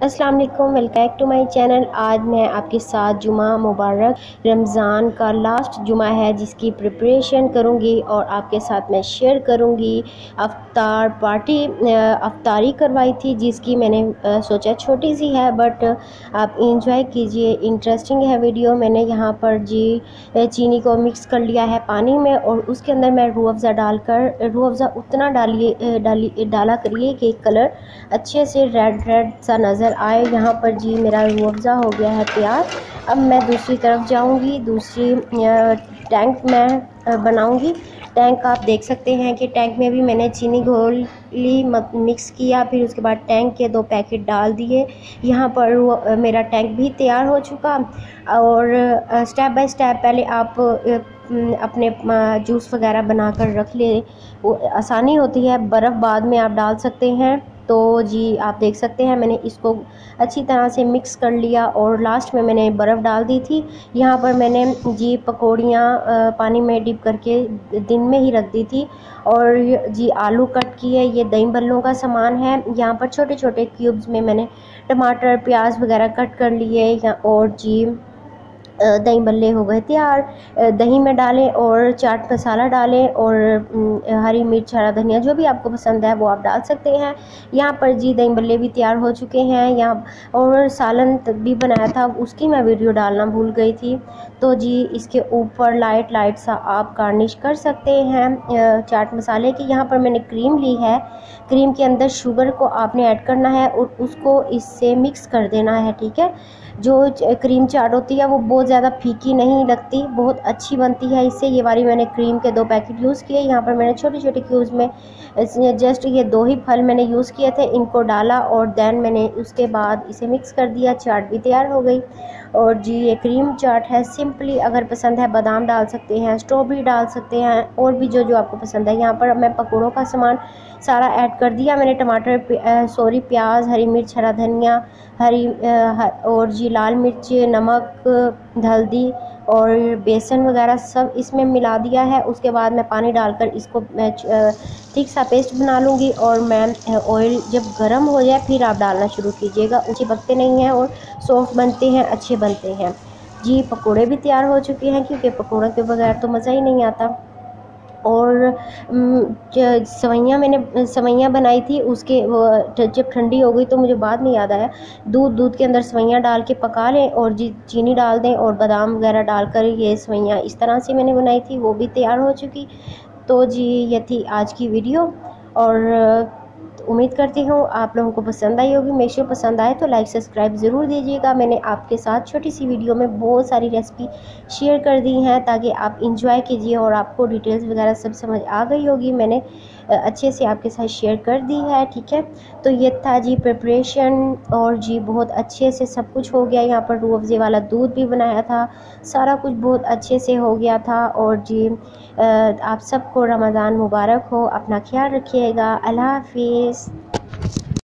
अस्सलाम वालेकुम welcome back to my channel. आज मैं आपके साथ जुमा मुबारक, रमज़ान का लास्ट जुमा है जिसकी प्रिपरेशन करूँगी और आपके साथ मैं शेयर करूँगी। अफ्तार पार्टी अफ्तारी करवाई थी जिसकी मैंने सोचा छोटी सी है, बट आप इंजॉय कीजिए, इंटरेस्टिंग है वीडियो। मैंने यहाँ पर जी चीनी को मिक्स कर लिया है पानी में और उसके अंदर मैं रू अफ़ज़ा डालकर रू अफ़ज़ा उतना डालिए डाली, डाला करिए कि कलर अच्छे से रेड रेड सा नज़र नज़र आए यहाँ पर, जी, मेरा मुआवजा हो गया है तैयार, अब मैं दूसरी तरफ़ जाऊँगी, दूसरी टैंक मैं बनाऊँगी। टैंक आप देख सकते हैं कि टैंक में भी मैंने चीनी घोल ली मिक्स किया, फिर उसके बाद टैंक के दो पैकेट डाल दिए। यहाँ पर मेरा टैंक भी तैयार हो चुका। और स्टेप बाय स्टेप पहले आप अपने जूस वगैरह बना कर रख ले। वो आसानी होती है, बर्फ़ बाद में आप डाल सकते हैं। तो जी, आप देख सकते हैं, मैंने इसको अच्छी तरह से मिक्स कर लिया और लास्ट में मैंने बर्फ़ डाल दी थी। यहाँ पर मैंने जी, पकौड़ियाँ पानी में डिप करके दिन में ही रख दी थी और जी, आलू कट किए, ये दही बल्लों का सामान है। यहाँ पर छोटे छोटे क्यूब्स में मैंने टमाटर, प्याज वगैरह कट कर लिए और जी दही बल्ले हो गए तैयार। दही में डालें और चाट मसाला डालें और हरी मिर्च, हरा धनिया जो भी आपको पसंद है वो आप डाल सकते हैं। यहाँ पर जी दही बल्ले भी तैयार हो चुके हैं। यहाँ और सालन भी बनाया था, उसकी मैं वीडियो डालना भूल गई थी। तो जी, इसके ऊपर लाइट लाइट सा आप गार्निश कर सकते हैं। चाट मसाले की यहाँ पर मैंने क्रीम ली है। क्रीम के अंदर शुगर को आपने ऐड करना है और उसको इससे मिक्स कर देना है, ठीक है? जो क्रीम चाट होती है वो बहुत ज़्यादा फीकी नहीं लगती, बहुत अच्छी बनती है इससे। ये वाली मैंने क्रीम के दो पैकेट यूज़ किए, यहाँ पर मैंने छोटे छोटे क्यूब्स में जस्ट ये दो ही फल मैंने यूज़ किए थे, इनको डाला और दैन मैंने उसके बाद इसे मिक्स कर दिया, चाट भी तैयार हो गई। और जी, ये क्रीम चाट है सिंपली अगर पसंद है बादाम डाल सकते हैं स्ट्रॉबेरी डाल सकते हैं, और भी जो जो आपको पसंद है। यहाँ पर मैं पकौड़ों का सामान सारा ऐड कर दिया। मैंने टमाटर सॉरी, प्याज, हरी मिर्च, हरा धनिया, हरी और जी, लाल मिर्च, नमक, हल्दी और बेसन वगैरह सब इसमें मिला दिया है। उसके बाद मैं पानी डालकर इसको ठीक सा पेस्ट बना लूँगी और मैं ऑयल जब गर्म हो जाए फिर आप डालना शुरू कीजिएगा। ऊँचे पकते नहीं हैं और सॉफ्ट बनते हैं, अच्छे बनते हैं। जी, पकोड़े भी तैयार हो चुके हैं क्योंकि पकौड़ों के बगैर तो मज़ा ही नहीं आता। और सवैयाँ मैंने, सवैयाँ बनाई थी, उसके जब ठंडी हो गई तो मुझे बाद में याद आया दूध दूध के अंदर सवैयाँ डाल के पका लें और जी, चीनी डाल दें और बादाम वगैरह डालकर ये सवैयाँ इस तरह से मैंने बनाई थी, वो भी तैयार हो चुकी। तो जी, ये थी आज की वीडियो और उम्मीद करती हूँ आप लोगों को पसंद आई होगी। मेरे पसंद आए तो लाइक सब्सक्राइब ज़रूर दीजिएगा। मैंने आपके साथ छोटी सी वीडियो में बहुत सारी रेसिपी शेयर कर दी हैं ताकि आप इंजॉय कीजिए और आपको डिटेल्स वगैरह सब समझ आ गई होगी। मैंने अच्छे से आपके साथ शेयर कर दी है, ठीक है? तो ये था जी प्रिपरेशन और जी बहुत अच्छे से सब कुछ हो गया। यहाँ पर रूअफ़े वाला दूध भी बनाया था। सारा कुछ बहुत अच्छे से हो गया था और जी आप सबको रमज़ान मुबारक हो। अपना ख्याल रखिएगा। अल्लाह हाफिज़।